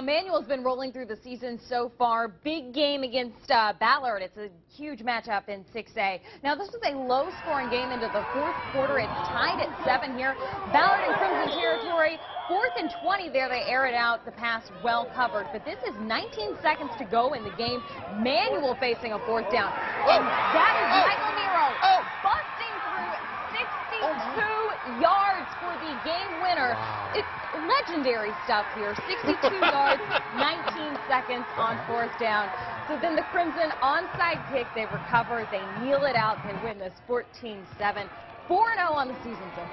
Manual's been rolling through the season so far. Big game against uh, Ballard. It's a huge matchup in 6A. Now, this was a low-scoring game into the fourth quarter. It's tied at 7 here. Ballard in Crimson territory. Fourth and 20 there. They air it out. The pass well covered. But this is 19 seconds to go in the game. Manual facing a fourth down. And that is Michael Nero busting through 62 yards for the game winner. It's legendary stuff here. 62 yards, 19 seconds on fourth down. So then the Crimson onside kick, they recover, they kneel it out, they win this 14-7. 4-0 on the season so far.